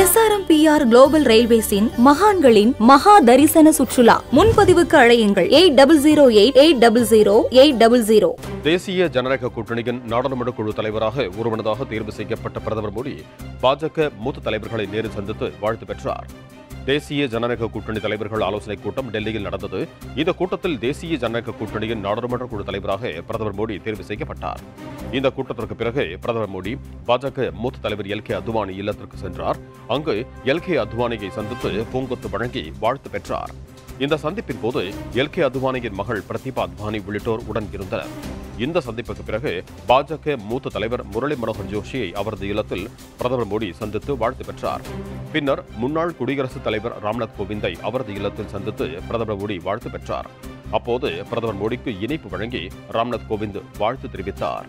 SRMPR global ரயில்வேஸின் மகான்களின் மகா தரிசன சுற்றுலா. முன்பதிவுக்கு அழையுங்கள். Eight double zero eight eight double zero eight double zero. தேசிய ஜனநாயக கூட்டணியின் நாடாளுமன்ற குழு தலைவராக ஒருவனதாக தேர்வு செய்யப்பட்ட பிரதமர் மோடி பாஜக மூத்த தலைவர்களை நேரில் சந்தித்து வாழ்த்து பெற்றார். தேசிய ஜனநாயக கூட்டணி தலைவர்கள் ஆலோசனைக் கூட்டம் டெல்லியில் நடந்தது. இந்த கூட்டத்தில் தேசிய ஜனநாயக கூட்டணியின் நாடாளுமன்ற குழு தலைவராக பிரதமர் மோடி தேர்வு செய்யப்பட்டார். இந்த கூட்டத்திற்கு பிறகு பிரதமர் மோடி பாஜக மூத்த தலைவர் எல் கே அத்வானி இல்லத்திற்கு சென்றார். அங்கு எல் கே அத்வானியை சந்தித்து பூங்கொத்து வழங்கி வாழ்த்து பெற்றார். இந்த சந்திப்பின் போது எல் கே அத்வானியின் மகள் பிரதீபா அத்வானி உள்ளிட்டோர் உடன் இருந்தனர். இந்த சந்திப்புக்கு பிறகு பாஜக மூத்த தலைவர் முரளி மனோகர் ஜோஷியை அவரது இல்லத்தில் பிரதமர் மோடி சந்தித்து வாழ்த்து பெற்றார். பின்னர் முன்னாள் குடியரசுத் தலைவர் ராம்நாத் கோவிந்தை அவரது இல்லத்தில் சந்தித்து பிரதமர் மோடி வாழ்த்து பெற்றார். அப்போது பிரதமர் மோடிக்கு இணைப்பு வழங்கி ராம்நாத் கோவிந்த் வாழ்த்து தெரிவித்தார்.